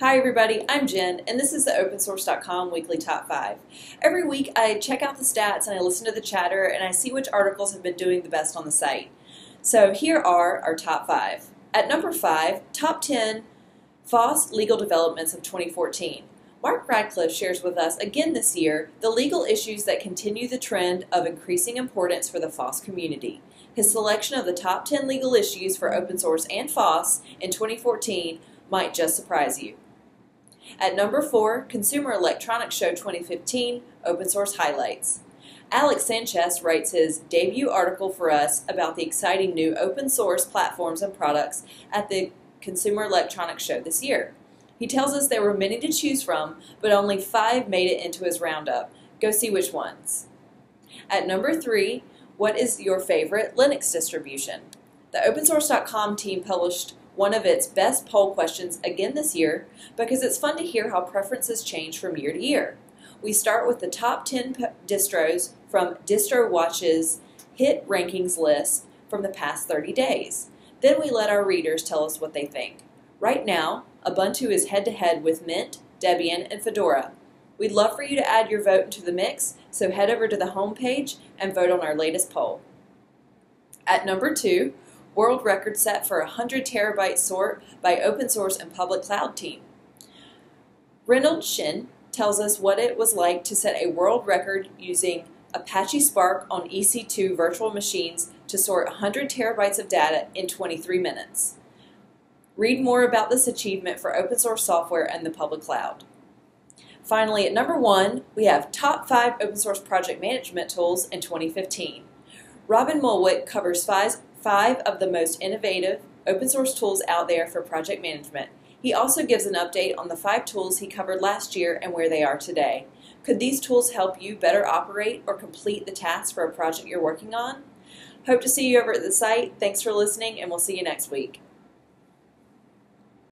Hi everybody, I'm Jen, and this is the OpenSource.com Weekly Top 5. Every week I check out the stats and I listen to the chatter and I see which articles have been doing the best on the site. So here are our top 5. At number 5, Top 10 FOSS Legal Developments of 2014. Mark Radcliffe shares with us again this year the legal issues that continue the trend of increasing importance for the FOSS community. His selection of the top 10 legal issues for open source and FOSS in 2014 might just surprise you. At number four, Consumer Electronics Show 2015 Open Source Highlights. Alex Sanchez writes his debut article for us about the exciting new open source platforms and products at the Consumer Electronics Show this year. He tells us there were many to choose from, but only five made it into his roundup. Go see which ones. At number three, what is your favorite Linux distribution? The OpenSource.com team published one of its best poll questions again this year because it's fun to hear how preferences change from year to year. We start with the top 10 distros from DistroWatch's hit rankings list from the past 30 days. Then we let our readers tell us what they think. Right now, Ubuntu is head to head with Mint, Debian, and Fedora. We'd love for you to add your vote into the mix, so head over to the homepage and vote on our latest poll. At number two, world record set for a 100 terabyte sort by open source and public cloud team. Reynolds Xin tells us what it was like to set a world record using Apache Spark on EC2 virtual machines to sort 100 terabytes of data in 23 minutes. Read more about this achievement for open source software and the public cloud. Finally, at number one, we have top five open source project management tools in 2015. Robin Muilwijk covers five, five of the most innovative open source tools out there for project management. He also gives an update on the five tools he covered last year and where they are today. Could these tools help you better operate or complete the tasks for a project you're working on? Hope to see you over at the site. Thanks for listening, and we'll see you next week.